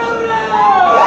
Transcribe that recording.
Hallelujah!